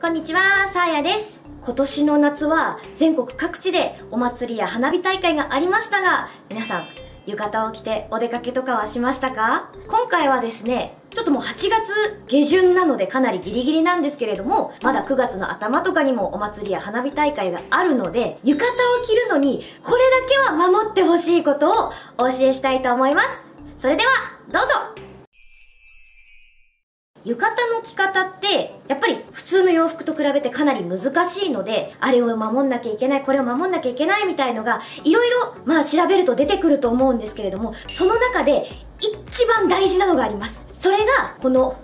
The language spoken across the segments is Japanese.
こんにちは、さあやです。今年の夏は全国各地でお祭りや花火大会がありましたが、皆さん、浴衣を着てお出かけとかはしましたか？今回はですね、ちょっともう8月下旬なのでかなりギリギリなんですけれども、まだ9月の頭とかにもお祭りや花火大会があるので、浴衣を着るのにこれだけは守ってほしいことをお教えしたいと思います。それでは、どうぞ浴衣の着方って、やっぱりべてかなり難しいので、あれを守んなきゃいけない、これを守んなきゃいけないみたいのが、いろいろ、まあ調べると出てくると思うんですけれども、その中で一番大事なのがあります。それが、この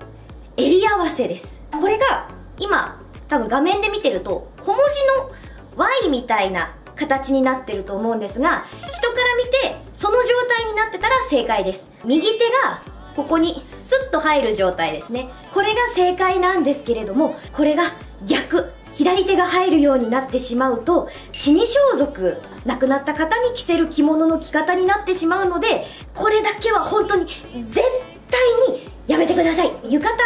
襟合わせです。これが、今、多分画面で見てると、小文字の Y みたいな形になってると思うんですが、人から見て、その状態になってたら正解です。右手が、ここにスッと入る状態ですね。これが正解なんですけれども、これが逆。左手が入るようになってしまうと、死に装束、亡くなった方に着せる着物の着方になってしまうので、これだけは本当に絶対にやめてください。浴衣、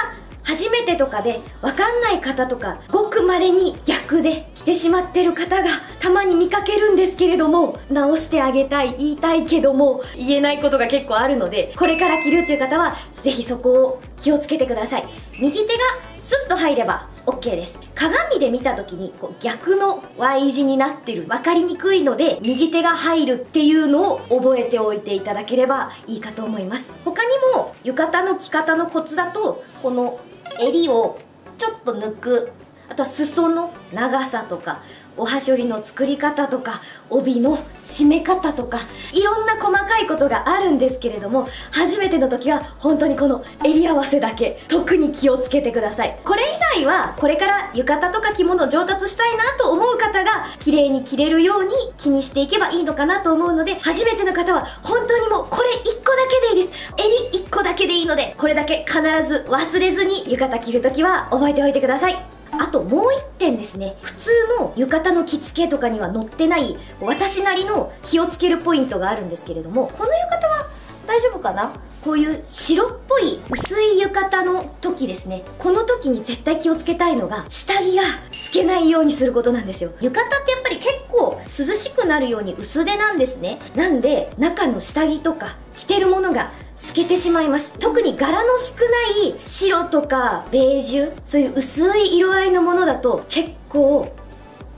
初めてとかでわかんない方とか、ごく稀に逆で着てしまってる方がたまに見かけるんですけれども、直してあげたい、言いたいけども、言えないことが結構あるので、これから着るっていう方は、ぜひそこを気をつけてください。右手がスッと入れば OK です。鏡で見た時にこう逆の Y 字になってる。分かりにくいので、右手が入るっていうのを覚えておいていただければいいかと思います。他にも、浴衣の着方のコツだと、この襟をちょっと抜く。あとは裾の長さとか、おはしょりの作り方とか、帯の締め方とか、いろんな細かいことがあるんですけれども、初めての時は本当にこの襟合わせだけ、特に気をつけてください。これ以外は、これから浴衣とか着物上達したいなと思う方が、綺麗に着れるように気にしていけばいいのかなと思うので、初めての方は本当にもうこれ1個だけでいいです。襟1個だけでいいので、これだけ必ず忘れずに浴衣着るときは覚えておいてください。あともう一点ですね。普通の浴衣の着付けとかには載ってない、私なりの気をつけるポイントがあるんですけれども、この浴衣は大丈夫かな？こういう白っぽい薄い浴衣の時ですね。この時に絶対気をつけたいのが、下着が透けないようにすることなんですよ。浴衣ってやっぱり結構涼しくなるように薄手なんですね。なんで、中の下着とか着てるものが透けてしまいます。特に柄の少ない白とかベージュそういう薄い色合いのものだと結構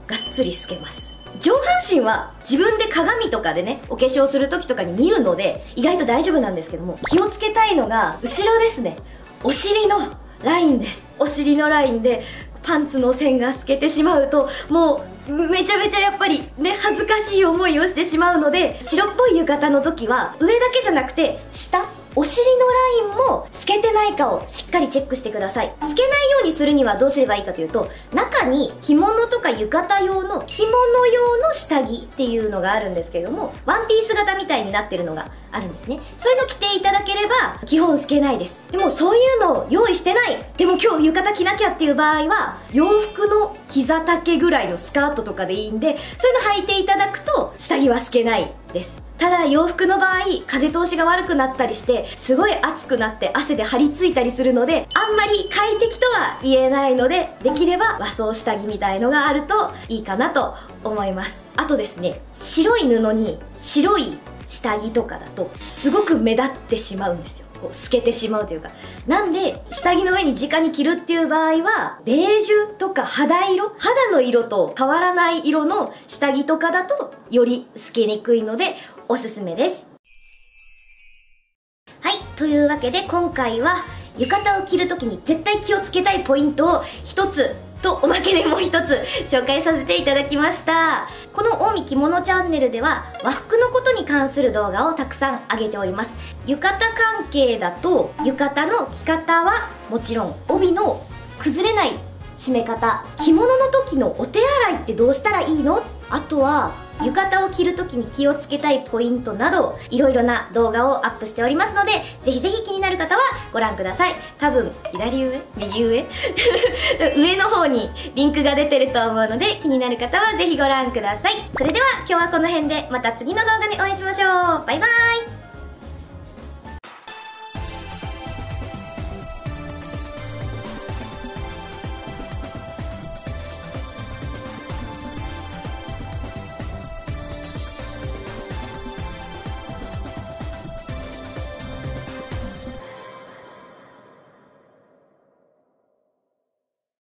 がっつり透けます。上半身は自分で鏡とかでねお化粧する時とかに見るので意外と大丈夫なんですけども気をつけたいのが後ろですね。お尻のラインです。お尻のラインでパンツの線が透けてしまうともうめちゃめちゃやっぱりね恥ずかしい思いをしてしまうので白っぽい浴衣の時は上だけじゃなくて下お尻のラインも透けてないかをしっかりチェックしてください。透けないようにするにはどうすればいいかというと中に着物とか浴衣用の着物用の下着っていうのがあるんですけどもワンピース型みたいになってるのがあるんですね。そういうの着ていただければ基本透けないです。でもそういうのを用意してない。でも今日浴衣着なきゃっていう場合は洋服の膝丈ぐらいのスカートとかでいいんでそういうの履いていただくと下着は透けないです。ただ洋服の場合風通しが悪くなったりしてすごい暑くなって汗で張り付いたりするのであんまり快適とは言えないのでできれば和装下着みたいのがあるといいかなと思います。あとですね白い布に白い下着とかだとすごく目立ってしまうんですよ。こう透けてしまうというか。なんで下着の上に直に着るっていう場合はベージュとか肌色肌の色と変わらない色の下着とかだとより透けにくいのでおすすめです。はいというわけで今回は浴衣を着るときに絶対気をつけたいポイントを一つとおまけでもう一つ紹介させていただきました。この近江着物チャンネルでは和服のことに関する動画をたくさん上げております。浴衣関係だと浴衣の着方はもちろん帯の崩れない締め方。着物の時のお手洗いってどうしたらいいの？あとは浴衣を着るときに気をつけたいポイントなどいろいろな動画をアップしておりますのでぜひぜひ気になる方はご覧ください。多分左上？右上？上の方にリンクが出てると思うので気になる方はぜひご覧ください。それでは今日はこの辺でまた次の動画でお会いしましょう。バイバイ。